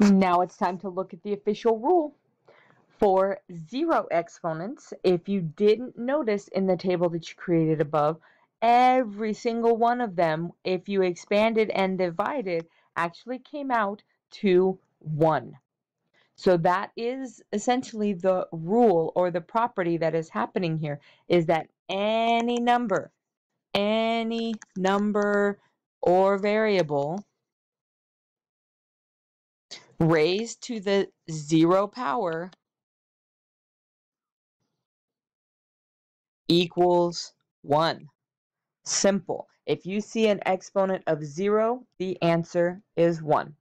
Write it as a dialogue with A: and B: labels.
A: Now it's time to look at the official rule. For zero exponents, if you didn't notice in the table that you created above, every single one of them, if you expanded and divided, actually came out to 1. So that is essentially the rule or the property that is happening here, is that any number, any number or variable raised to the zero power equals 1. Simple. If you see an exponent of 0, the answer is 1.